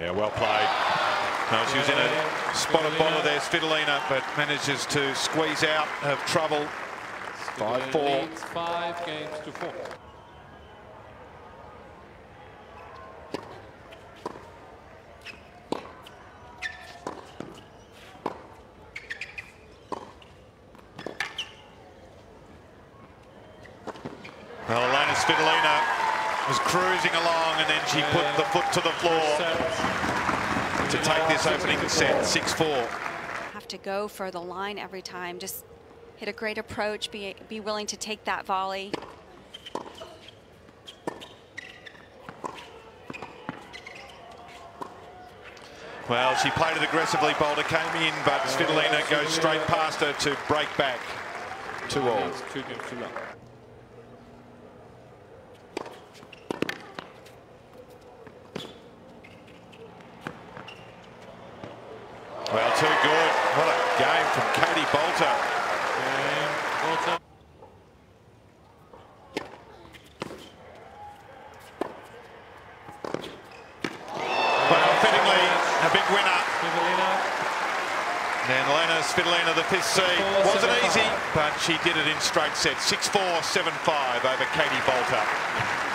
Yeah, well played. No, she was in a spotted bottle there, Svitolina, but manages to squeeze out of trouble. 5-4. Five games to four. Well, Elina Svitolina was cruising along and then she put the foot to the floor to take this opening set, 6-4. Have to go for the line every time. Just hit a great approach, be, be willing to take that volley. Well, she played it aggressively. Boulter came in, but Svitolina goes straight past her to break back. Two all. It's two games to love. Well, too good. What a game from Katie Boulter. Game Boulter. Well, fittingly, a big winner. And Elina Svitolina, the fifth seed. Wasn't easy, but she did it in straight sets. 6-4, 7-5 over Katie Boulter.